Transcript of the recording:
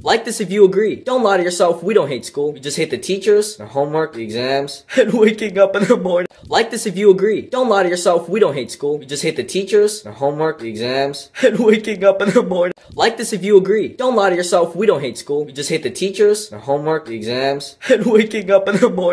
Like this if you agree. Don't lie to yourself, we don't hate school. We just hate the teachers, the homework, the exams, and waking up in the morning. Like this if you agree. Don't lie to yourself, we don't hate school. We just hate the teachers, the homework, the exams, and waking up in the morning. Like this if you agree. Don't lie to yourself, we don't hate school. We just hate the teachers, the homework, the exams, and waking up in the morning.